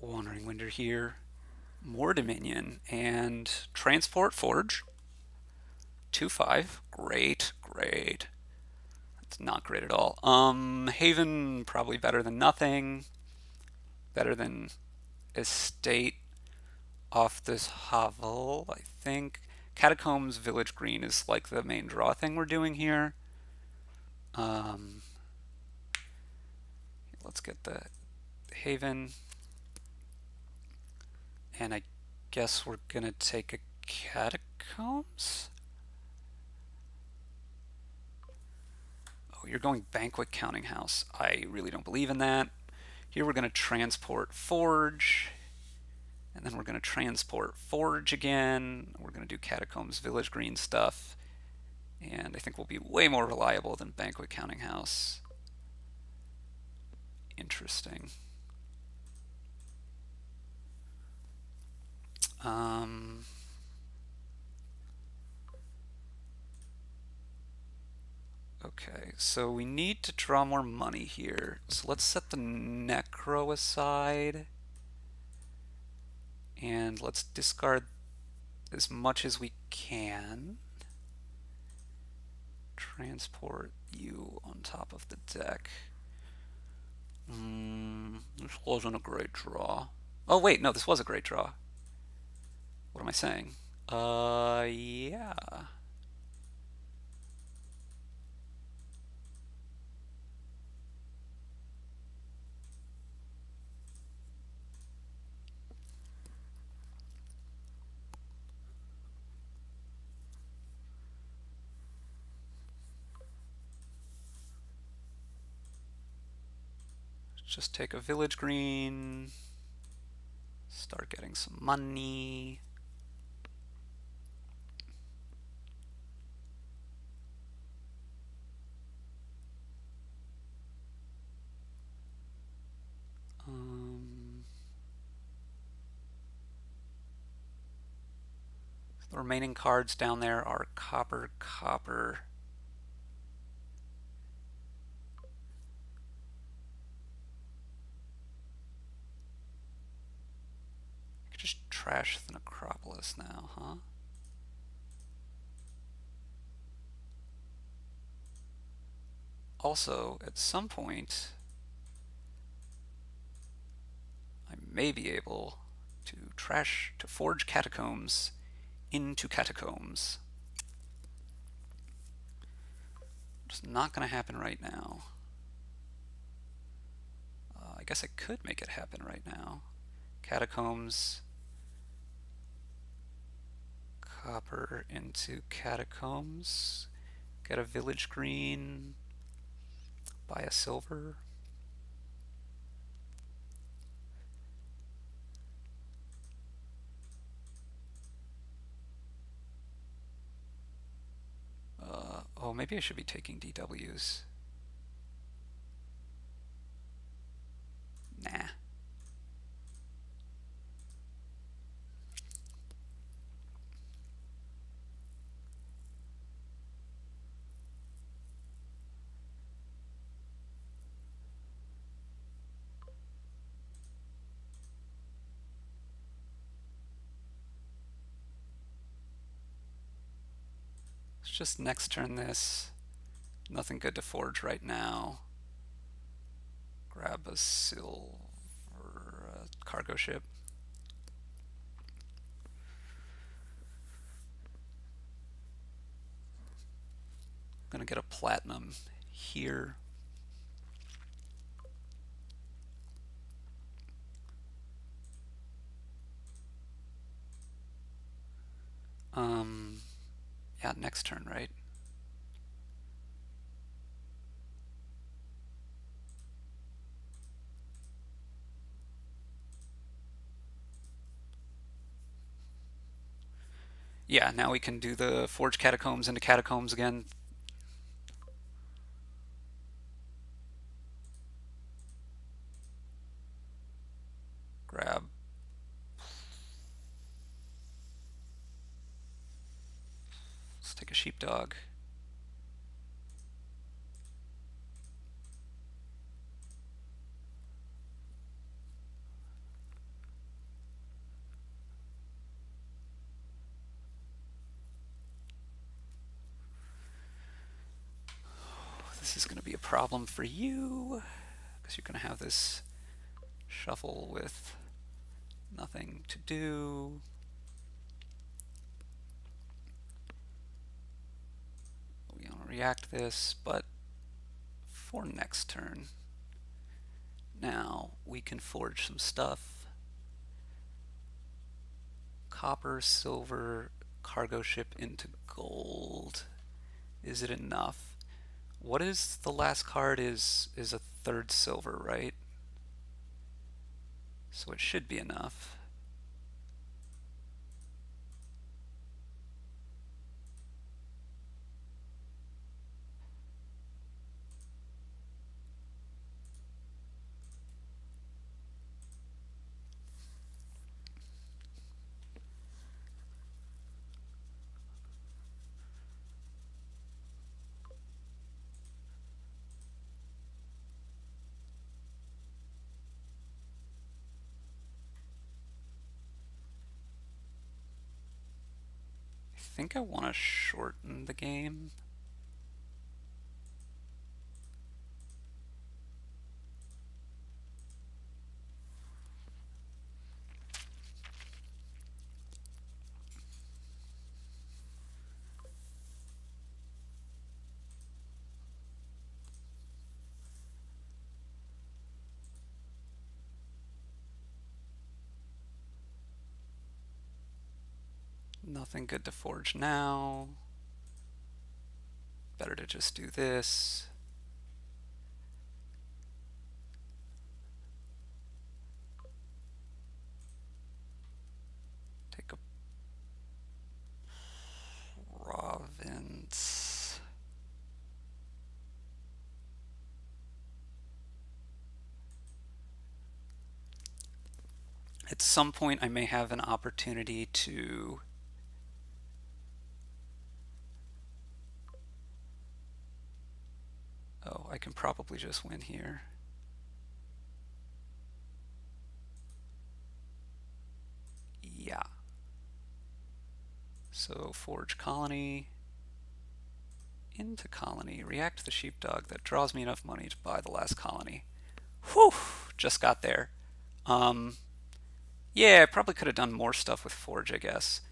Wandering Winder here. More Dominion and Transport Forge. 2-5. Great, great. That's not great at all. Um, Haven, probably better than nothing. Better than Estate off this hovel, I think. Catacombs Village Green is like the main draw thing we're doing here. Um, let's get the Haven. And I guess we're going to take a Catacombs? Oh, you're going Banquet Counting House. I really don't believe in that. Here we're going to transport Forge. And then we're going to transport Forge again. We're going to do Catacombs Village Green stuff. And I think we'll be way more reliable than Banquet Counting House. Interesting. Um, okay, so we need to draw more money here. So let's set the Necro aside. And let's discard as much as we can. Transport you on top of the deck. Mm, this wasn't a great draw. Oh wait, no, this was a great draw. What am I saying? Uh, yeah. Just take a village green, start getting some money. Um, the remaining cards down there are copper, copper, trash the necropolis now, huh? Also, at some point, I may be able to trash, to forge catacombs into catacombs. It's not going to happen right now. Uh, I guess I could make it happen right now. Catacombs copper into catacombs. Get a village green. Buy a silver. Uh, oh, maybe I should be taking DWs. Just next turn this. Nothing good to forge right now. Grab a silver uh, cargo ship. I'm gonna get a platinum here. Um, next turn, right? Yeah, now we can do the Forge Catacombs into Catacombs again. Grab like a sheepdog. This is going to be a problem for you because you're going to have this shuffle with nothing to do. React this, but for next turn, now we can forge some stuff. Copper, silver, cargo ship into gold. Is it enough? What is the last card is is a third silver, right? So it should be enough. Think I want to shorten the game. Nothing good to forge now. Better to just do this. Take a province. At some point I may have an opportunity to Oh, I can probably just win here. Yeah. So forge colony into colony, react the sheepdog that draws me enough money to buy the last colony. Whew, just got there. Um, yeah, I probably could have done more stuff with forge, I guess.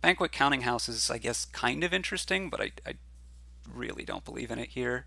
Banquet counting house is, I guess, kind of interesting, but I, I really don't believe in it here.